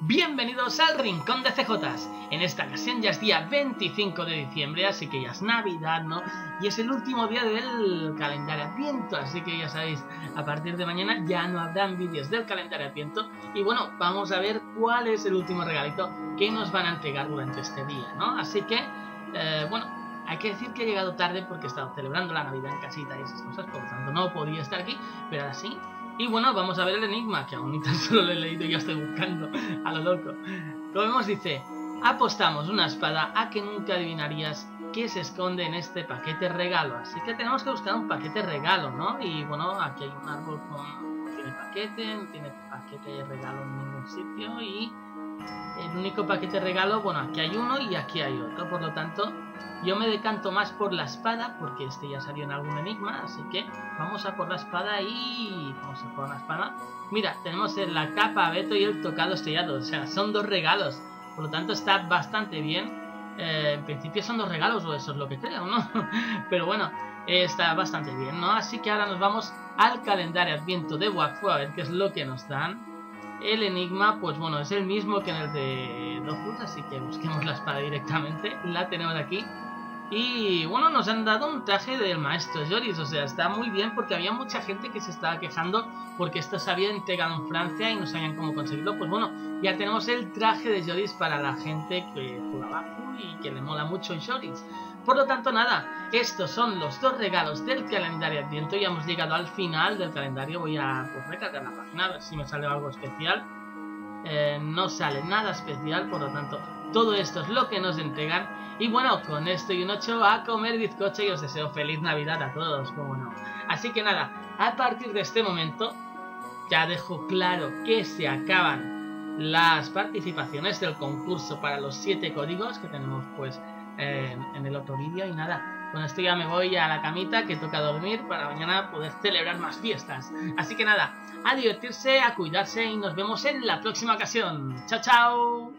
Bienvenidos al Rincón de CJs. En esta ocasión ya es día 25 de diciembre, así que ya es Navidad, ¿no? Y es el último día del calendario Adviento, así que ya sabéis, a partir de mañana ya no habrán vídeos del calendario Adviento. Y bueno, vamos a ver cuál es el último regalito que nos van a entregar durante este día, ¿no? Así que, eh, bueno, hay que decir que he llegado tarde porque he estado celebrando la Navidad en casita y esas cosas, por lo tanto no podía estar aquí, pero ahora sí. Y bueno, vamos a ver el enigma, que aún ni tan solo lo he leído y ya estoy buscando a lo loco. Como vemos dice, apostamos una espada a que nunca adivinarías qué se esconde en este paquete regalo. Así que tenemos que buscar un paquete regalo, ¿no? Y bueno, aquí hay un árbol con... Tiene paquete, no tiene paquete regalo en ningún sitio y... El único paquete regalo, bueno, aquí hay uno y aquí hay otro, por lo tanto, yo me decanto más por la espada, porque este ya salió en algún enigma, así que vamos a por la espada y... Vamos a por la espada. Mira, tenemos la capa Beto y el tocado estrellado, o sea, son dos regalos, por lo tanto está bastante bien. Eh, en principio son dos regalos, o eso es lo que creo, ¿no? Pero bueno, está bastante bien, ¿no? Así que ahora nos vamos al calendario Adviento de Wakfu, a ver qué es lo que nos dan. El enigma, pues bueno, es el mismo que en el de Dofus, así que busquemos la espada directamente. La tenemos aquí. Y bueno, nos han dado un traje del maestro Joris, o sea, está muy bien porque había mucha gente que se estaba quejando porque esto se había entregado en Francia y no sabían cómo conseguirlo. Pues bueno, ya tenemos el traje de Joris para la gente que jugaba y que le mola mucho Joris. Por lo tanto, nada, estos son los dos regalos del calendario Adviento. Ya hemos llegado al final del calendario. Voy a pues, recargar la página a ver si me sale algo especial. Eh, no sale nada especial, por lo tanto, todo esto es lo que nos entregan. Y bueno, con esto y un 8 a comer bizcocho y os deseo feliz Navidad a todos, como no. Así que nada, a partir de este momento ya dejo claro que se acaban las participaciones del concurso para los 7 códigos que tenemos pues en el otro vídeo y nada, con esto ya me voy a la camita que toca dormir para mañana poder celebrar más fiestas. Así que nada, a divertirse, a cuidarse y nos vemos en la próxima ocasión. ¡Chao, chao!